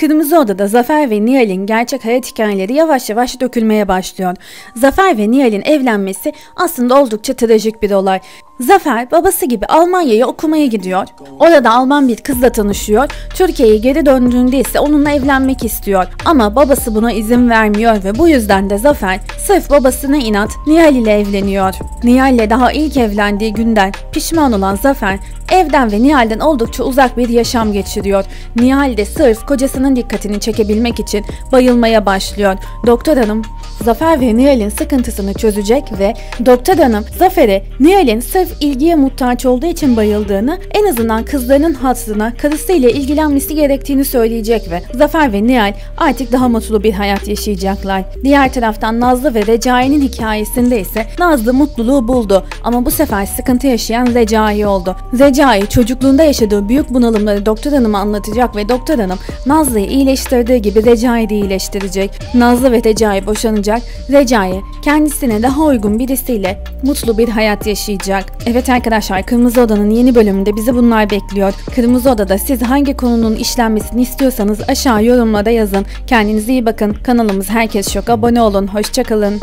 Kırmızı Oda'da Zafer ve Nihal'in gerçek hayat hikayeleri yavaş yavaş dökülmeye başlıyor. Zafer ve Nihal'in evlenmesi aslında oldukça trajik bir olay. Zafer babası gibi Almanya'ya okumaya gidiyor. Orada Alman bir kızla tanışıyor. Türkiye'ye geri döndüğünde ise onunla evlenmek istiyor. Ama babası buna izin vermiyor ve bu yüzden de Zafer sırf babasına inat Nihal ile evleniyor. Nihal ile daha ilk evlendiği günden pişman olan Zafer evden ve Nihal'den oldukça uzak bir yaşam geçiriyor. Nihal de sırf kocasının dikkatini çekebilmek için bayılmaya başlıyor. Doktor hanım Zafer ve Nihal'in sıkıntısını çözecek ve Doktor hanım Zafer'e Nihal'in sırf ilgiye muhtaç olduğu için bayıldığını, en azından kızlarının hatırına karısıyla ilgilenmesi gerektiğini söyleyecek ve Zafer ve Nihal artık daha mutlu bir hayat yaşayacaklar. Diğer taraftan Nazlı ve Recai'nin hikayesinde ise Nazlı mutluluğu buldu ama bu sefer sıkıntı yaşayan Recai oldu. Recai çocukluğunda yaşadığı büyük bunalımları Doktor Hanım'a anlatacak ve Doktor Hanım Nazlı'yı iyileştirdiği gibi Recai'yi de iyileştirecek. Nazlı ve Recai boşanacak. Recai kendisine daha uygun birisiyle mutlu bir hayat yaşayacak. Evet arkadaşlar Kırmızı Oda'nın yeni bölümünde bizi bunlar bekliyor. Kırmızı Oda'da siz hangi konunun işlenmesini istiyorsanız aşağı yorumlara yazın. Kendinize iyi bakın. Kanalımız Herkes Şok abone olun. Hoşçakalın.